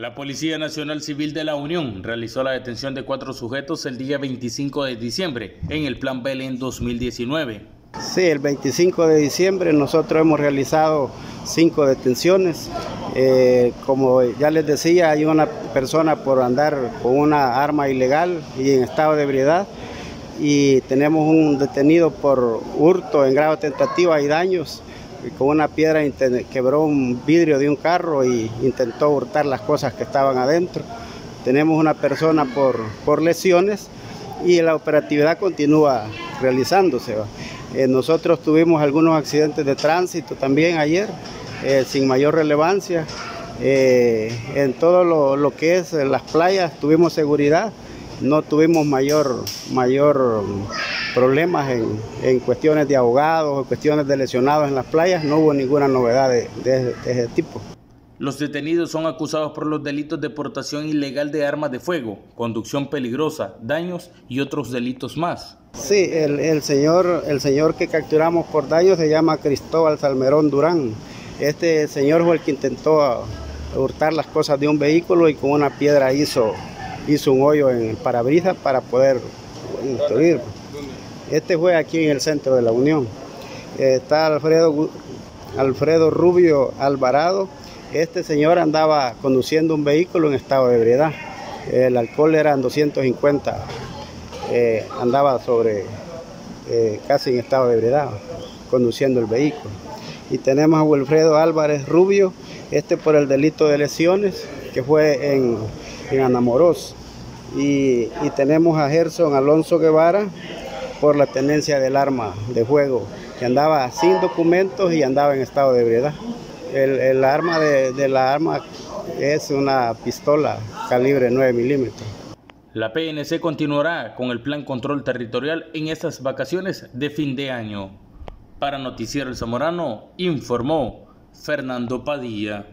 La Policía Nacional Civil de la Unión realizó la detención de cuatro sujetos el día 25 de diciembre en el Plan Belén 2019. Sí, el 25 de diciembre nosotros hemos realizado cinco detenciones. Eh, como ya les decía, hay una persona por andar con una arma ilegal y en estado de ebriedad y tenemos un detenido por hurto en grado tentativa y daños con una piedra quebró un vidrio de un carro y intentó hurtar las cosas que estaban adentro. Tenemos una persona por, por lesiones y la operatividad continúa realizándose. Eh, nosotros tuvimos algunos accidentes de tránsito también ayer, eh, sin mayor relevancia. Eh, en todo lo, lo, que es las playas tuvimos seguridad, no tuvimos mayor, mayor problemas en, cuestiones de ahogados o cuestiones de lesionados en las playas, no hubo ninguna novedad de, ese tipo. Los detenidos son acusados por los delitos de portación ilegal de armas de fuego, conducción peligrosa, daños y otros delitos más. Sí, el, señor, el señor que capturamos por daños se llama Cristóbal Salmerón Durán. Este señor fue el que intentó hurtar las cosas de un vehículo y con una piedra hizo, hizo un hoyo en el parabrisas para poder instruir. Este fue aquí en el centro de la Unión. está Alfredo, Alfredo Rubio Alvarado. Este señor andaba conduciendo un vehículo en estado de ebriedad. El alcohol era en 250. Eh, andaba sobre eh, casi en estado de ebriedad conduciendo el vehículo. Y tenemos a Wilfredo Álvarez Rubio, este por el delito de lesiones, que fue en, en Anamorós. Y, y tenemos a Gerson Alonso Guevara, por la tenencia del arma de fuego, que andaba sin documentos y andaba en estado de ebriedad. El, arma de, la arma es una pistola calibre 9 milímetros. La PNC continuará con el plan control territorial en estas vacaciones de fin de año. Para Noticiero El Zamorano, informó Fernando Padilla.